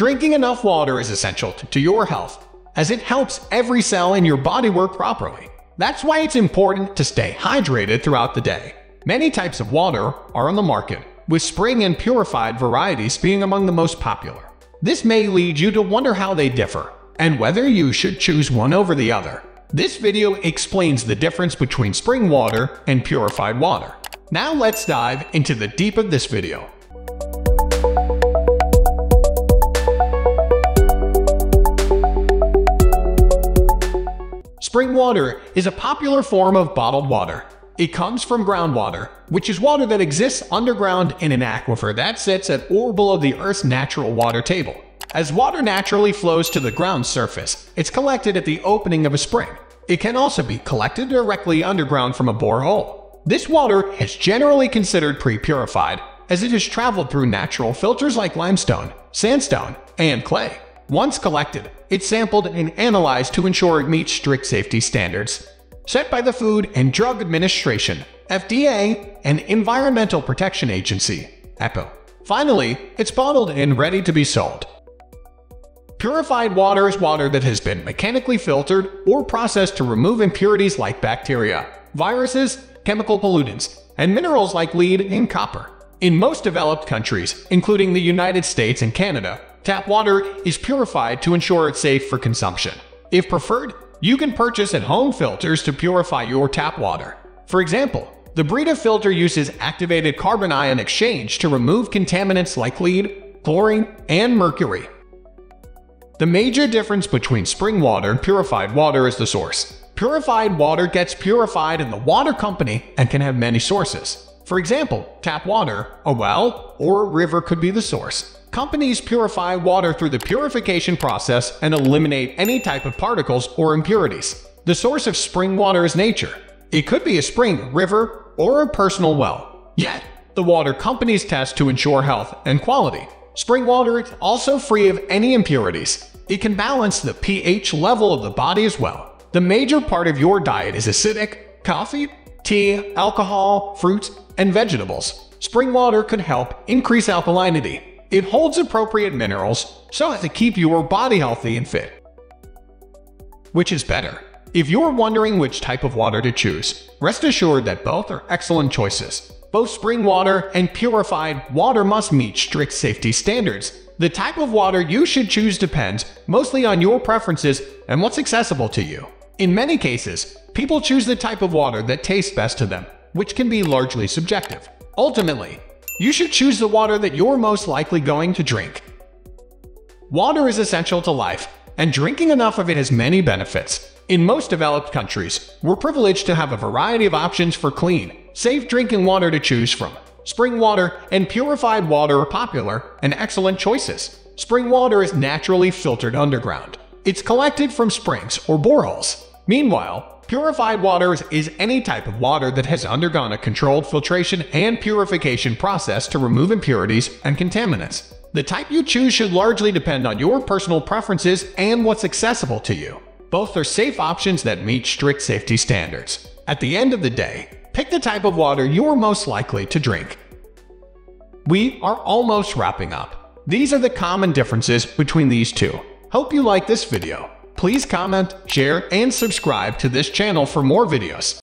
Drinking enough water is essential to your health, as it helps every cell in your body work properly. That's why it's important to stay hydrated throughout the day. Many types of water are on the market, with spring and purified varieties being among the most popular. This may lead you to wonder how they differ, and whether you should choose one over the other. This video explains the difference between spring water and purified water. Now let's dive into the deep of this video. Spring water is a popular form of bottled water. It comes from groundwater, which is water that exists underground in an aquifer that sits at or below the Earth's natural water table. As water naturally flows to the ground surface, it's collected at the opening of a spring. It can also be collected directly underground from a borehole. This water is generally considered pre-purified, as it has traveled through natural filters like limestone, sandstone, and clay. Once collected, it's sampled and analyzed to ensure it meets strict safety standards set by the Food and Drug Administration, FDA, and Environmental Protection Agency, EPA. Finally, it's bottled and ready to be sold. Purified water is water that has been mechanically filtered or processed to remove impurities like bacteria, viruses, chemical pollutants, and minerals like lead and copper. In most developed countries, including the United States and Canada, Tap water is purified to ensure it's safe for consumption. If preferred, you can purchase at-home filters to purify your tap water. For example, the Brita filter uses activated carbon ion exchange to remove contaminants like lead, chlorine, and mercury. The major difference between spring water and purified water is the source. Purified water gets purified in the water company and can have many sources. For example, tap water, a well, or a river could be the source. Companies purify water through the purification process and eliminate any type of particles or impurities. The source of spring water is nature. It could be a spring, river, or a personal well. Yet, the water companies test to ensure health and quality. Spring water is also free of any impurities. It can balance the pH level of the body as well. The major part of your diet is acidic, coffee, tea, alcohol, fruits, and vegetables. Spring water could help increase alkalinity, it holds appropriate minerals so as to keep your body healthy and fit. Which is better? If you're wondering which type of water to choose, rest assured that both are excellent choices. Both spring water and purified water must meet strict safety standards. The type of water you should choose depends mostly on your preferences and what's accessible to you. In many cases, people choose the type of water that tastes best to them, which can be largely subjective. Ultimately, you should choose the water that you're most likely going to drink. Water is essential to life, and drinking enough of it has many benefits. In most developed countries, we're privileged to have a variety of options for clean, safe drinking water to choose from. Spring water and purified water are popular and excellent choices. Spring water is naturally filtered underground. It's collected from springs or boreholes. Meanwhile, Purified water is any type of water that has undergone a controlled filtration and purification process to remove impurities and contaminants. The type you choose should largely depend on your personal preferences and what's accessible to you. Both are safe options that meet strict safety standards. At the end of the day, pick the type of water you're most likely to drink. We are almost wrapping up. These are the common differences between these two. Hope you like this video. Please comment, share, and subscribe to this channel for more videos.